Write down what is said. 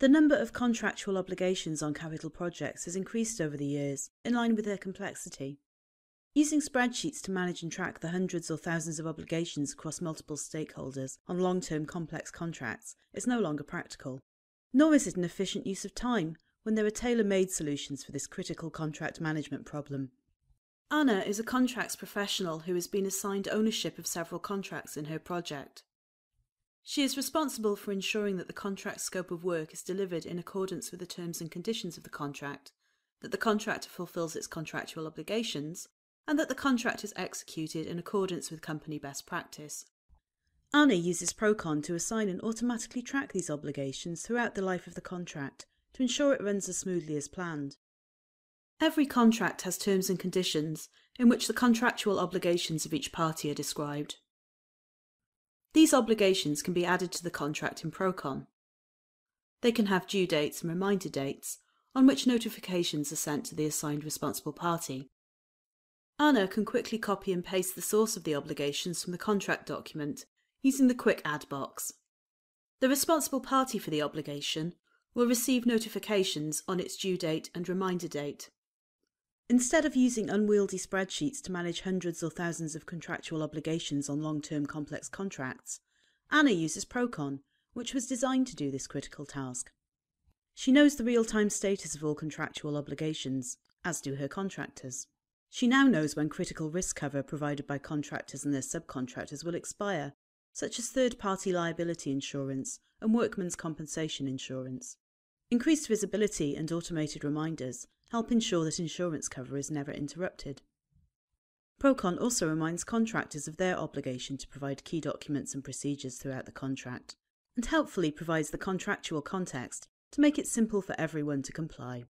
The number of contractual obligations on capital projects has increased over the years, in line with their complexity. Using spreadsheets to manage and track the hundreds or thousands of obligations across multiple stakeholders on long term complex contracts is no longer practical. Nor is it an efficient use of time when there are tailor made solutions for this critical contract management problem. Anna is a contracts professional who has been assigned ownership of several contracts in her project. She is responsible for ensuring that the contract scope of work is delivered in accordance with the terms and conditions of the contract, that the contractor fulfills its contractual obligations, and that the contract is executed in accordance with company best practice. Anna uses ProCon to assign and automatically track these obligations throughout the life of the contract to ensure it runs as smoothly as planned. Every contract has terms and conditions in which the contractual obligations of each party are described. These obligations can be added to the contract in ProCon. They can have due dates and reminder dates on which notifications are sent to the assigned responsible party. Anna can quickly copy and paste the source of the obligations from the contract document using the quick add box. The responsible party for the obligation will receive notifications on its due date and reminder date. Instead of using unwieldy spreadsheets to manage hundreds or thousands of contractual obligations on long term complex contracts, Anna uses ProCon, which was designed to do this critical task. She knows the real time status of all contractual obligations, as do her contractors. She now knows when critical risk cover provided by contractors and their subcontractors will expire, such as third party liability insurance and workmen's compensation insurance. Increased visibility and automated reminders help ensure that insurance cover is never interrupted. ProCon also reminds contractors of their obligation to provide key documents and procedures throughout the contract, and helpfully provides the contractual context to make it simple for everyone to comply.